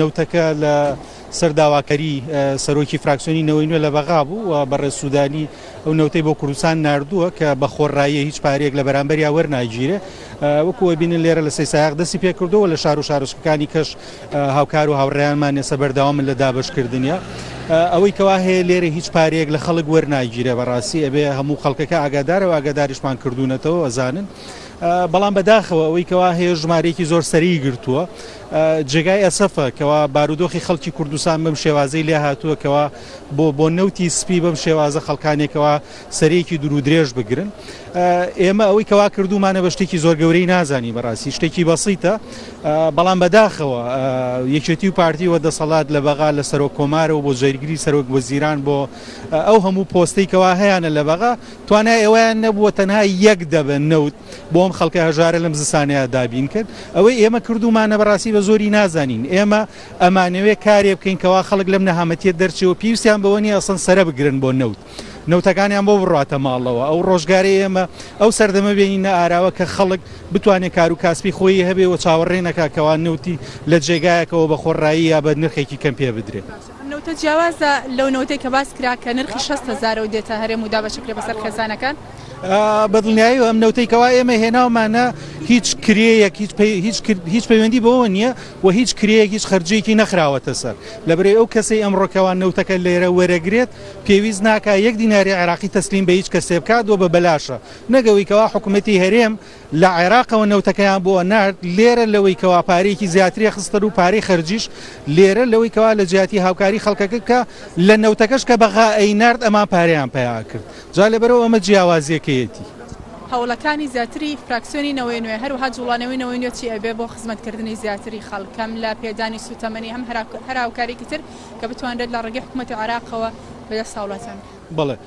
نەوتەکە لە سەر داواکاری سەرۆکی فراکسیۆنی نەوەی نوێ لە بەغا بوو و بەڕێز سوودانی ئەو نەوتەی بۆ کوردستان نردووە کە بە خۆڕاییە هیچ پارێک لە بەرامبەر یا وەرناگیرێ وەکووە بینن لێرە لە سەی سایق دەستی پێکردەوە لە شار و شارۆچکەکانی کەش هاوکار و هاوڕێیانمان ێسە بەرداوامن لە دابشکردنیە ئەوەی کەوا هەیە لێرە هیچ پارێک لە خەڵک وەرناگیرێ بەڕاستی ئەبێ هەموو خەڵکەکە ئاگادارەوە ئاگاداریشمان کردوونەتەوە ئەزانن بەڵام بەداخەوە ئەوەی کەوا هەیە ژمارەیەکی زۆر سەری گرتووە جێگای ئەسەفە کەوا بارودۆخی خەڵکی کوردستان بەم شێوازەی لێ هاتووە کەوا بۆ بۆ نەوتی سپی بەم شێوازە خەڵکانێکەوە سەرێکی درو درێژ بگرن ئێمە ئەوەی کەوا کردومانە بە شتێکی زۆر گەورەی نازانی بەڕاستی شتێکی بەسیتە بەڵام بەداخەوە یەکێتی و پارتی وە دەسەڵات لە بەغا لە سەرۆک کۆمارە و بۆ جێرگری سەرۆک وەزیران بۆ ئەو هەموو پۆستەی کەوا هەیەە لە بەغا توانای ئەویان نەبووە تەنها یەک دەبن نەوت بۆ ئەم خەڵکە هەژارە لەم زستانەیا دابین کرد ئەوەی ئێمە کردومانە بەڕاستی بە زۆری نازانین ئێمە ئەمانەوێ کارێ بکەین کەوا خەڵک لەم نەهامەتیە دەرچەوە پێویستیان بەوەنی ئەسن سرە بگرن بۆ نەوت نەوتەکانیان بۆ بڕاتە ماڵەوە ئەو ڕۆژگاری ئێمە ئەو سەردەمە بێنینە ئاراوە کە خەڵک بتوانێت کار و کاسپی خۆی هەبێ و چاوەڕێنەکە کەوا نەوتی لە جێگایەکەوە بە خۆڕایی یا بە نرخێکی کەم پێ بدرێت. ئەم نەوتە جیاوازە لەو نەوتەی کە باس کرا کە نرخی شەست هەزارە و دێتە هەرێم و دابەشەکرێ بەسەر خێزانەکان. بە دڵنیایەوە ئەم نەوتەی کەوا ئێمە هێناومانە هیچ کرێیەک هیچ هیچ کرد هیچ پەیوەندی بەوە نییە و هیچ کرێیەک هیچ خەرجێکی نەخراوەتە سەر لەبرێ ئەو کەسەی ئەم ڕۆکەوان نەوتەکە لێرە وەرەگرێت پێویست ناکە یەک دیناری عێراقی تەسلیم بە هیچ کەسێ بکات و بە بەلاشە نەگەویکەوە حکوومەتی هەرێم لە عێراقەوە نەوتەکەیان بۆ نارد، لێرە لەوەی کەوا پارەیەکی زیاتریان خستە رو پارەی خەرجیش، لێرە لەوەی کەوا لە جیاتی هاوکاری خەڵکەکە بکا، لە نەوتەکەش کە بەغا ئەینارد ئەمان پارەیان پیا ئەکرد، جا لەبەرئەوە ئەمە جیاوازیەکەیەتی. هەوڵەکانی زیاتری فراکسیۆنی نەوەی نوێ، هەروەها جوڵانەوەی نەوەی نوێ چی ئەبێ بۆ خزمەت کردنی زیاتری خەڵک، هەم لە پێدانی سوتەمەنی هەم هەر هاوکاریەکی تر کە بتوانرێت لە ڕێگەی حکومەتی عێراقەوە بەدەست هاوڵاتیان بخرێت. بەڵێ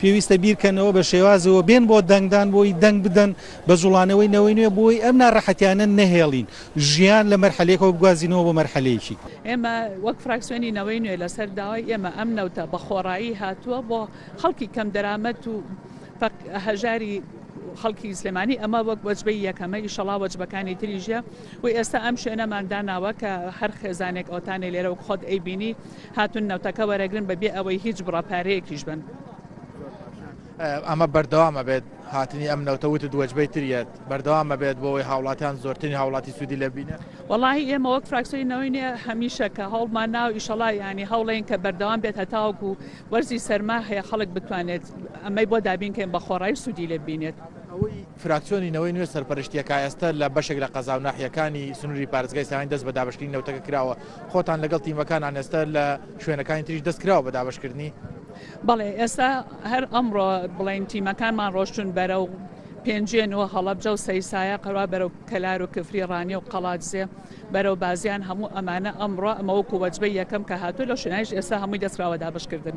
پێویستە بیرکەنەوە بە شێوازەوە بێن بۆ دەنگدان بۆی دەنگ بدەن بە جوڵانەوەی نەوەی نوێ بۆی ئەم ناڕەحەتیانە نەهێڵین ژیان لە مەرحەلێکەوە بگوازینەوە بۆ مەرحەلەیەکی. ئێمە وەک فراکسیۆنی نەوەی نوێ لەسەر داوای ئێمە ئەم نەوتە بە خۆڕایی هاتووە بۆ خەڵکی کەم دەرامەت و هەژاری خەڵکی سلێمانی ئەمە وەک وەجبەی یەکەمە ئیشەڵا وەجبەکانی تریژە و ئێستا ئەم شوێنەمان داناوە کە هەر خێزانێک ئەوتانێ لێرە وەک خۆت ئەیبینی هاتوون نەوتەکە وەرەگرن بە بێ ئەوەی هیچ بڕە پارەیەکیش بەن. ئەمە بەردەوام ئەبێت هاتنی ئەم نەوتە وتت وەجبەی تریەت بەردەوام ئەبێت بۆەوەی هاوڵاتیان زۆرترین هاوڵاتی سوودی لێ بینێ وەڵاهی ئێمە وەک فراکسۆی نەوەی نێ هەمیشە کە هەوڵمان ناو ئیشەڵا یانی هەوڵێن کە بەردەوام بێت هەتاوەک و وەرزی سەرما هەیە خەڵک بتوانێت ئەمەی بۆ دابینکەین بە خۆڕایی سوودی لێ بینێت. ئەوەی فراکسیۆنی نەوەی نوێ سەرپەرشتیەکا ئێستا لە بەشێک لە قەزا و ناحیەکانی سنووری پارێزگای سلێمانی دەست بە دابەشکردنی نەوتەکە کراوە خۆتان لەگەڵ تیمەکانان ئێستا لە شوێنەکانی تریش دەستکراوە بە دابشکردنی؟ بەڵێ ئێستا هەر ئەمڕۆ بڵین تیمەکانمان ڕۆشتون بەرە و پێنجێن و هەڵەبجە و سەیسایە قەروا بەرە و کەلار و کفری ڕانیە و قەڵاتزێ بەرە و بازیان هەموو ئەمانە ئەمڕۆ ئەمەوە کووەجبە یەکەم کە هاتوو لە شنایش ئێستا هەمووی دەستراوە دابشکردن.